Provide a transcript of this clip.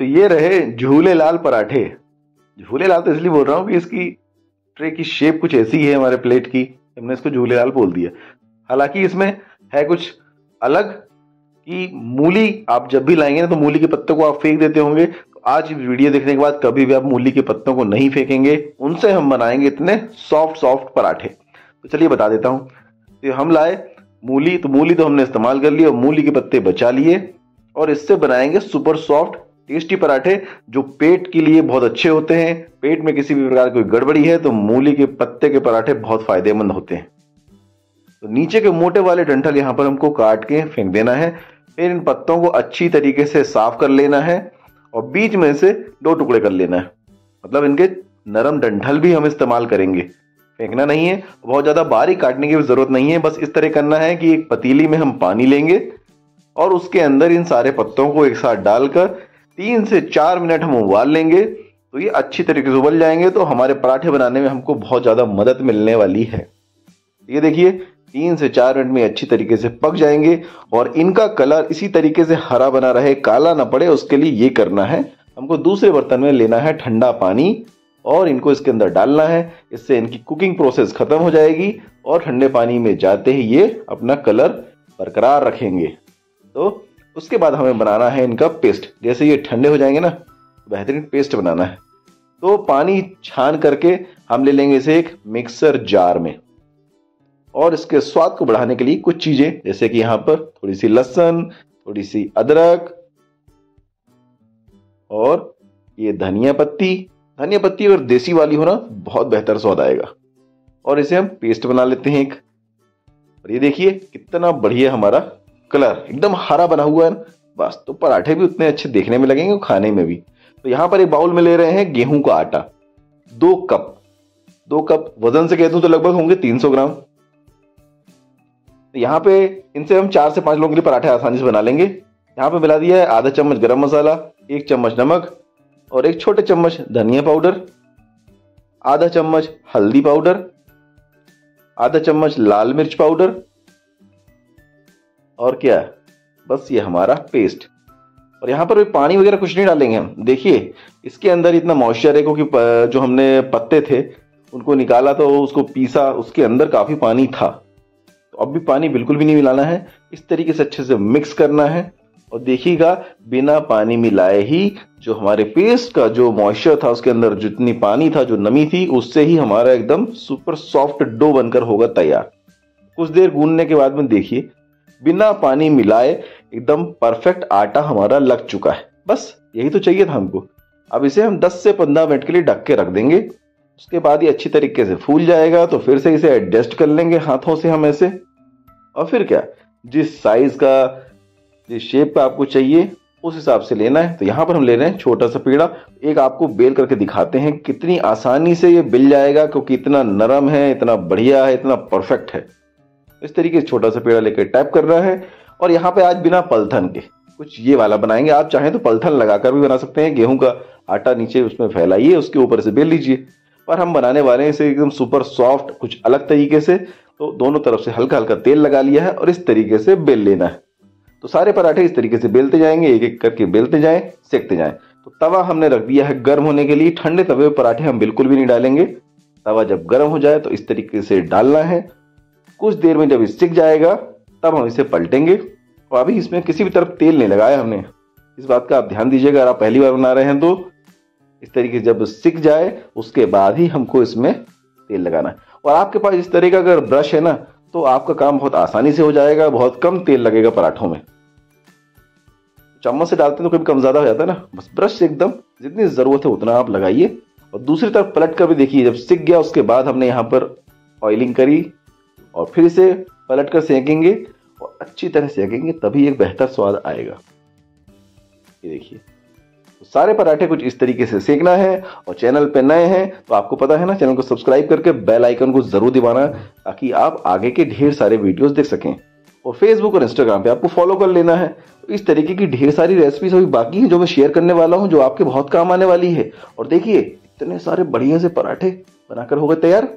तो ये रहे झूले लाल पराठे। झूले लाल तो इसलिए बोल रहा हूँ कि इसकी ट्रे की शेप कुछ ऐसी है हमारे प्लेट की, हमने इसको झूले लाल बोल दिया। हालाँकि इसमें है कुछ अलग कि मूली आप जब भी लाएँगे ना तो मूली के पत्तों को आप फेंक देते होंगे। तो आज वीडियो देखने के बाद कभी भी आप मूली के पत्तों को नहीं फेंकेंगे। उनसे हम बनाएँगे इतने सॉफ्ट सॉफ्ट पराठे। तो चलिए बता देता हूँ। तो हम लाए मूली तो मूली तो हमने इस्तेमाल कर ली और मूली के पत्ते बचा लिए और इससे बनाएँगे सुपर सॉफ्ट टेस्टी पराठे जो पेट के लिए बहुत अच्छे होते हैं। पेट में किसी भी प्रकार की गड़बड़ी है तो मूली के पत्ते के पराठे बहुत फ़ायदेमंद होते हैं। तो नीचे के मोटे वाले डंठल यहाँ पर हमको काट के फेंक देना है। फिर इन पत्तों को अच्छी तरीके से साफ़ कर लेना है और बीच में से दो टुकड़े कर लेना है। मतलब इनके नरम डंठल भी हम इस्तेमाल करेंगे। फेंकना नहीं है, बहुत ज़्यादा बारीक काटने की ज़रूरत नहीं है। बस इस तरह करना है कि एक पतीली में हम पानी लेंगे और उसके अंदर इन सारे पत्तों को एक साथ डालकर तीन से चार मिनट हम उबाल लेंगे तो ये अच्छी तरीके से उबल जाएँगे तो हमारे पराठे बनाने में हमको बहुत ज़्यादा मदद मिलने वाली है। ये देखिए, तीन से चार मिनट में अच्छी तरीके से पक जाएँगे, और इनका कलर इसी तरीके से हरा बना रहे, काला ना पड़े, उसके लिए ये करना है। हमको दूसरे बर्तन में लेना है ठंडा पानी, और इनको इसके अंदर डालना है, इससे इनकी कुकिंग प्रोसेस खत्म हो जाएगी, और ठंडे पानी में जाते ही ये अपना कलर बरकरार रखेंगे। तो उसके बाद हमें बनाना है इनका पेस्ट जैसे ये ठंडे हो जाएँगे ना, बेहतरीन पेस्ट बनाना है। तो पानी छान करके हम ले लेंगे इसे एक मिक्सर जार में। और इसके स्वाद को बढ़ाने के लिए कुछ चीज़ें, जैसे कि यहाँ पर थोड़ी सी लहसन थोड़ी सी अदरक, और ये धनिया पत्ती। धनिया पत्ती अगर देसी वाली हो ना, बहुत बेहतर स्वाद आएगा। और इसे हम पेस्ट बना लेते हैं एक। और ये देखिए, कितना बढ़िया हमारा कलर एकदम हरा बना हुआ है। बस तो पराठे भी उतने अच्छे देखने में लगेंगे खाने में भी। तो यहाँ पर एक बाउल में ले रहे हैं गेहूँ का आटा। दो कप दो कप, वज़न से कहते तो लगभग होंगे 300 ग्राम। तो यहाँ पे इनसे हम चार से पाँच लोगों के लिए पराठे आसानी से बना लेंगे। यहाँ पे मिला दिया है आधा चम्मच गरम मसाला, एक चम्मच नमक और एक छोटे चम्मच धनिया पाउडर, आधा चम्मच हल्दी पाउडर, आधा चम्मच लाल मिर्च पाउडर और क्या बस ये हमारा पेस्ट और यहाँ पर भी पानी वगैरह कुछ नहीं डालेंगे हम। देखिए, इसके अंदर इतना मॉइस्चर है, क्योंकि जो हमने पत्ते थे, उनको निकाला तो उसको पीसा, उसके अंदर काफ़ी पानी था। तो अब भी पानी बिल्कुल भी नहीं मिलाना है। इस तरीके से अच्छे से मिक्स करना है। और देखिएगा, बिना पानी मिलाए ही जो हमारे पेस्ट का जो मॉइस्चर था, उसके अंदर जितनी पानी था, जो नमी थी, उससे ही हमारा एकदम सुपर सॉफ्ट डो बनकर होगा तैयार। कुछ देर गूंदने के बाद में देखिए बिना पानी मिलाए एकदम परफेक्ट आटा हमारा लग चुका है। बस, यही तो चाहिए था हमको। अब इसे हम 10 से 15 मिनट के लिए ढक के रख देंगे। उसके बाद ये अच्छी तरीके से फूल जाएगा तो फिर से इसे एडजस्ट कर लेंगे हाथों से हम ऐसे। और फिर क्या, जिस साइज़ का, जिस शेप का आपको चाहिए, उस हिसाब से लेना है। तो यहाँ पर हम ले रहे हैं छोटा सा पेड़ा। एक आपको बेल करके दिखाते हैं कितनी आसानी से ये बिल जाएगा, क्योंकि इतना नरम है, इतना बढ़िया है, इतना परफेक्ट है। इस तरीके से छोटा सा पेड़ा लेकर टाइप कर रहा है और यहाँ पे आज बिना पलथन के कुछ ये वाला बनाएँगे। आप चाहें तो पलथन लगाकर भी बना सकते हैं। गेहूँ का आटा नीचे उसमें फैलाइए, उसके ऊपर से बेल लीजिए। पर हम बनाने वाले हैं इसे एकदम सुपर सॉफ्ट कुछ अलग तरीके से। तो दोनों तरफ़ से हल्का हल्का तेल लगा लिया है और इस तरीके से बेल लेना है। तो सारे पराठे इस तरीके से बेलते जाएँगे एक एक करके बेलते जाएँ, सेकते जाएँ। तो तवा हमने रख दिया है गर्म होने के लिए। ठंडे तवे पर पराठे हम बिल्कुल भी नहीं डालेंगे। तवा जब गर्म हो जाए तो इस तरीके से डालना है। कुछ देर में जब सिक जाएगा, तब हम इसे पलटेंगे। और अभी इसमें किसी भी तरफ़ तेल नहीं लगाया हमने। इस बात का आप ध्यान दीजिएगा, अगर आप पहली बार बना रहे हैं तो। इस तरीके से जब सिक जाए, उसके बाद ही हमको इसमें तेल लगाना है। और आपके पास इस तरह का अगर ब्रश है ना तो आपका काम बहुत आसानी से हो जाएगा, बहुत कम तेल लगेगा पराठों में। चम्मच से डालते हैं तो कभी कम ज़्यादा हो जाता है ना। बस ब्रश से एकदम जितनी ज़रूरत है उतना आप लगाइए। और दूसरी तरफ़ पलट कर भी देखिए, जब सिक गया, उसके बाद हमने यहाँ पर ऑयलिंग करी। और फिर इसे पलट कर सेकेंगे और अच्छी तरह सेकेंगे, तभी एक बेहतर स्वाद आएगा। ये देखिए तो सारे पराठे कुछ इस तरीके से सेकना है और चैनल पे नए हैं तो आपको पता है ना, चैनल को सब्सक्राइब करके बेल आइकन को ज़रूर दबाना ताकि आप आगे के ढेर सारे वीडियोस देख सकें। और फेसबुक और इंस्टाग्राम पे आपको फॉलो कर लेना है। तो इस तरीके की ढेर सारी रेसिपीज़ अभी बाकी है, जो मैं शेयर करने वाला हूँ, जो आपके बहुत काम आने वाली है। और देखिए, इतने सारे बढ़िया से पराठे बनाकर हो गए तैयार।